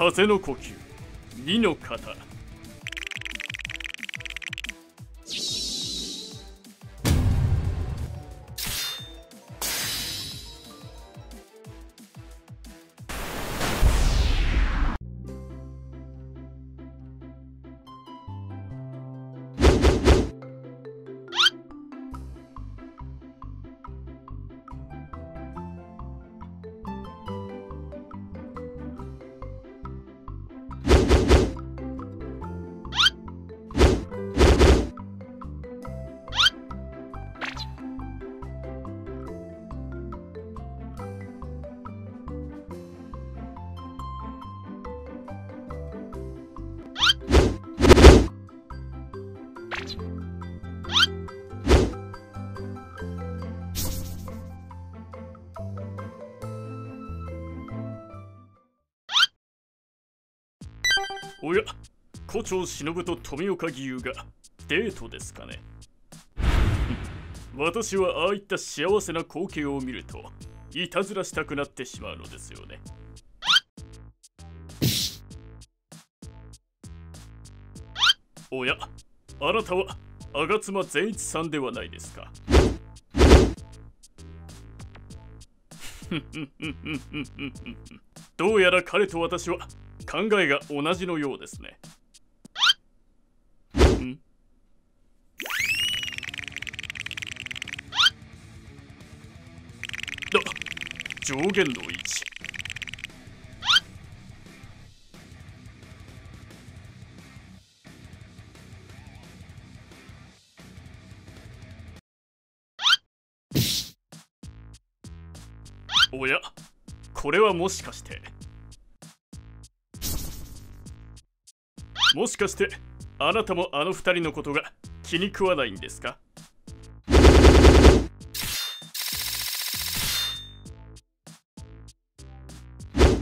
風の呼吸。二の型おや胡蝶忍と富岡義勇がデートですかね。私はああいった幸せな光景を見るといたずらしたくなってしまうのですよね。おやあなたは吾妻善一さんではないですか。どうやら彼と私は考えが同じのようですね。ん？だ上限の位置。おやこれはもしかして。もしかしてあなたもあの二人のことが気に食わないんですか？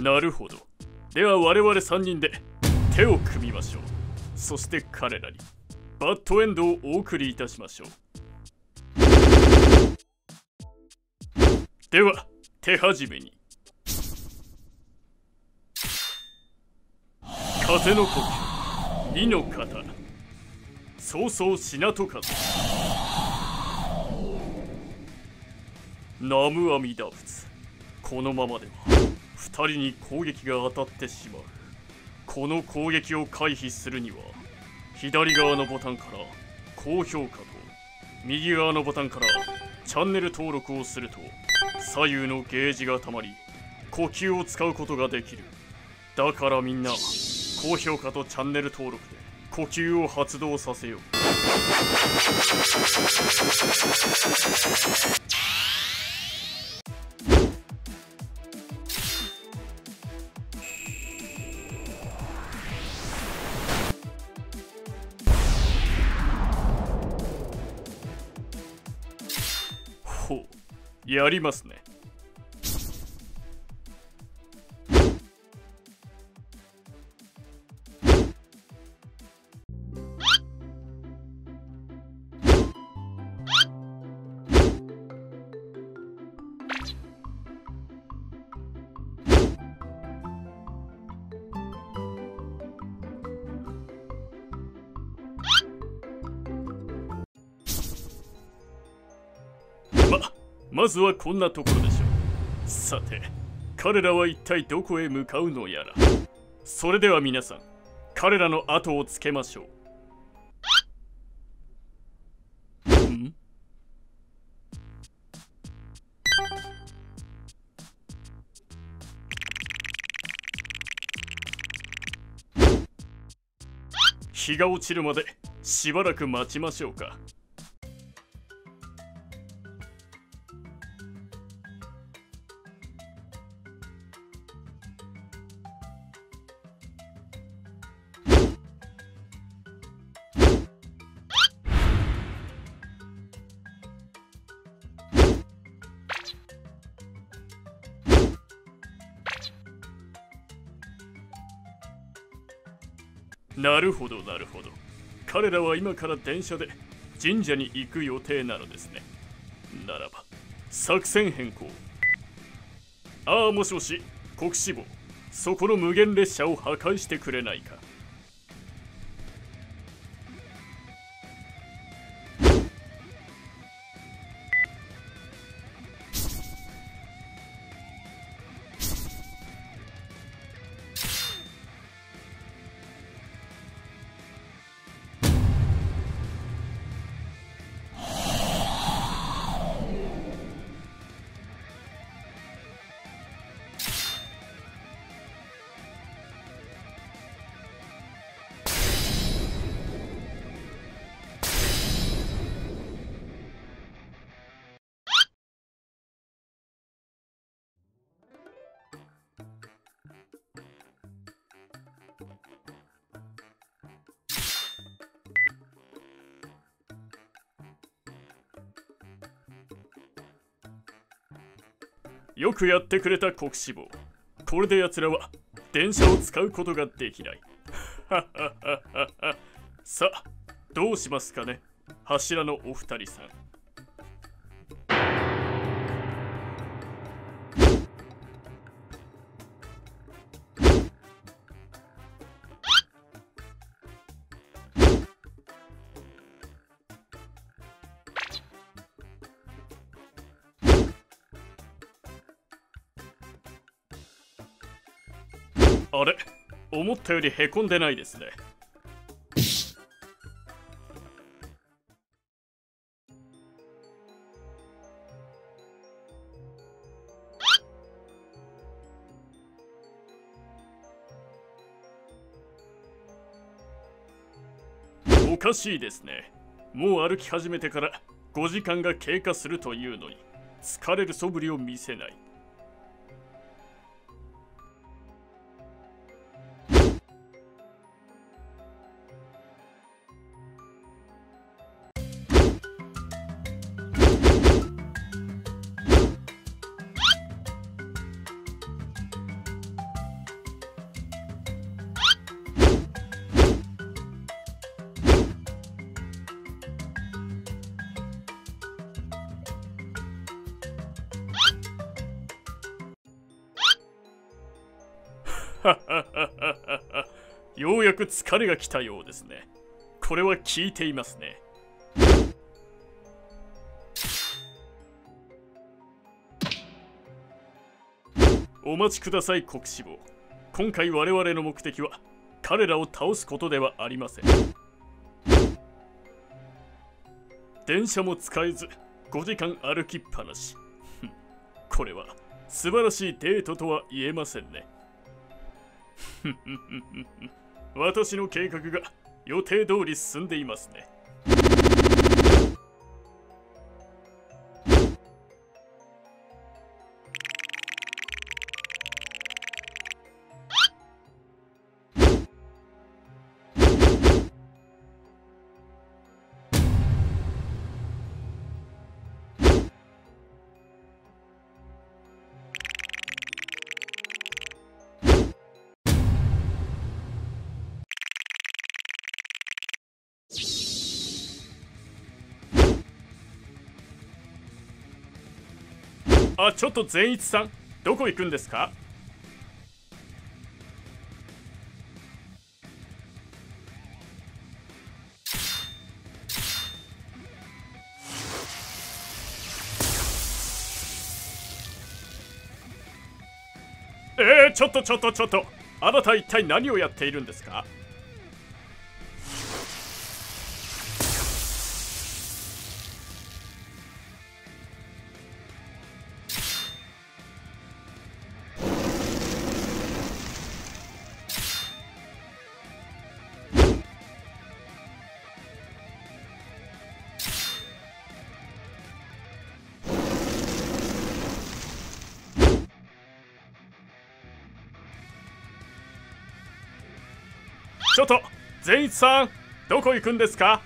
なるほど。では我々3人で手を組みましょう。そして彼らにバッドエンドをお送りいたしましょう。では手始めに。風の呼吸。二の型早々品と風ナムアミダ仏。このままでは。二人に攻撃が当たってしまう。この攻撃を回避するには。左側のボタンから。高評価と。右側のボタンから。チャンネル登録をすると。左右のゲージがたまり。呼吸を使うことができる。だからみんな。高評価とチャンネル登録で呼吸を発動させよう。ほうやりますね。まずはこんなところでしょう。さて彼らは一体どこへ向かうのやら。それでは皆さん彼らの後をつけましょう。ん？日が落ちるまでしばらく待ちましょうか。なるほどなるほど。彼らは今から電車で神社に行く予定なのですね。ならば作戦変更。ああもしもし国志望そこの無限列車を破壊してくれないか。よくやってくれた国志望これで奴らは電車を使うことができない。さあどうしますかね柱のお二人さん。あれ？思ったよりへこんでないですね。おかしいですね。もう歩き始めてから5時間が経過するというのに疲れる素振りを見せない。ようやく疲れが来たようですね。これは効いていますね。お待ちください国志望今回我々の目的は彼らを倒すことではありません電車も使えず5時間歩きっぱなし これは素晴らしいデートとは言えませんね 私の計画が予定通り進んでいますね。あちょっと善一さんどこ行くんですか？えー、ちょっとちょっとちょっと。あなた一体何をやっているんですか？ちょっと善一さんどこ行くんですか？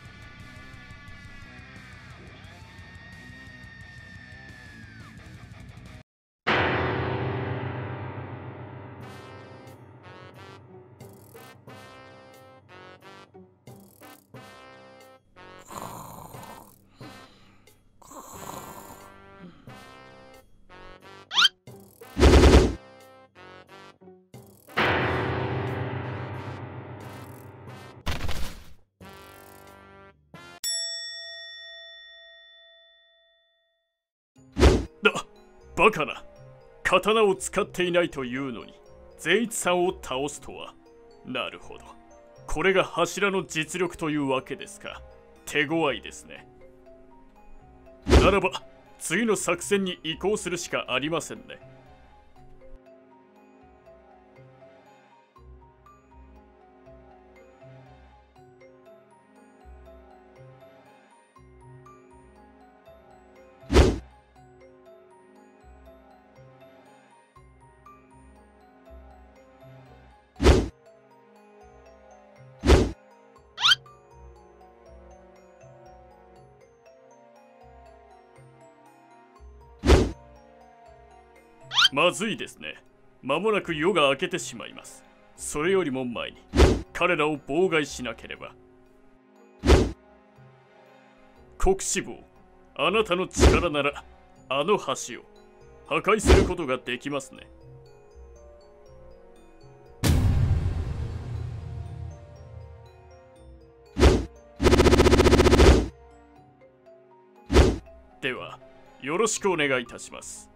バカな。刀を使っていないというのに善一さんを倒すとは。なるほど。これが柱の実力というわけですか。手強いですね。ならば次の作戦に移行するしかありませんね。まずいですね。間もなく夜が明けてしまいます。それよりも前に彼らを妨害しなければ。国志望、あなたの力ならあの橋を破壊することができますね。では、よろしくお願いいたします。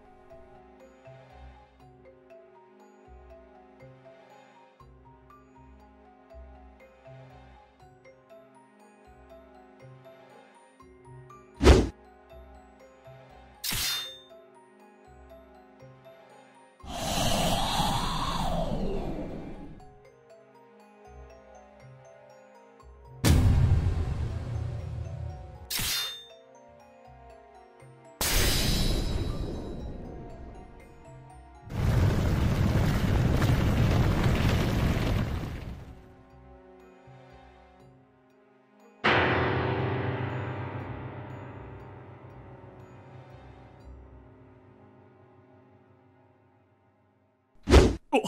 お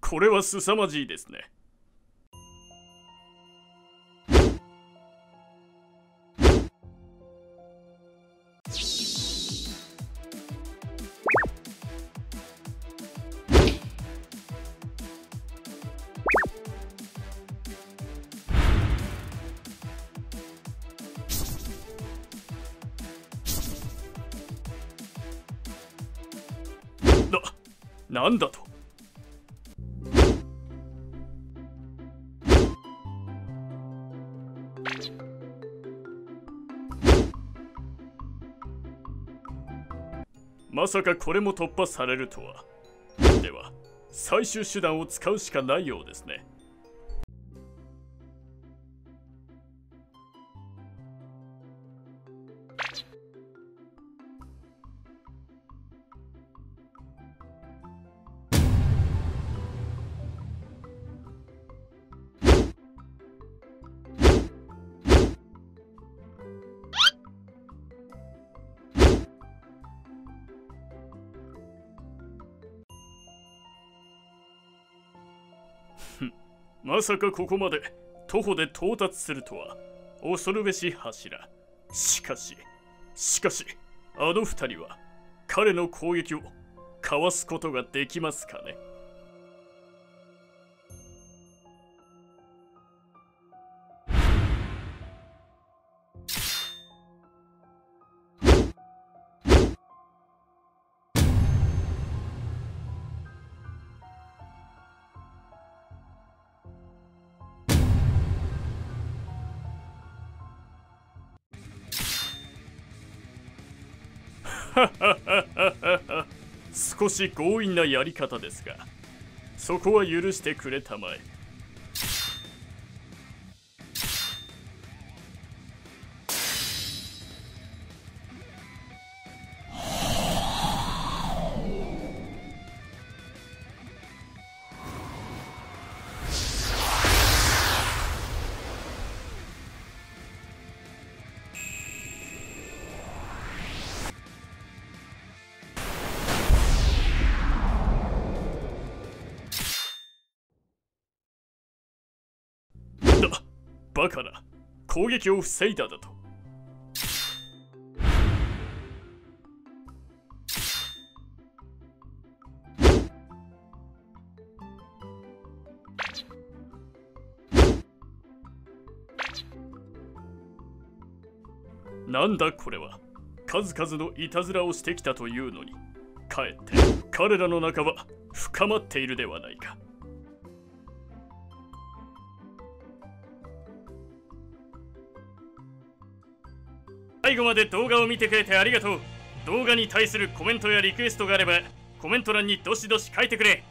これは凄まじいですね。な、なんだまさかこれも突破されるとは。では、最終手段を使うしかないようですね。まさかここまで徒歩で到達するとは。恐るべし柱。しかししかしあの二人は彼の攻撃をかわすことができますかね？少し強引なやり方ですがそこは許してくれたまえ。バカな。攻撃を防いだだと。なんだこれは。数々のいたずらをしてきたというのに。かえって彼らの仲は深まっているではないか。最後まで動画を見てくれてありがとう。動画に対するコメントやリクエストがあればコメント欄にどしどし書いてくれ。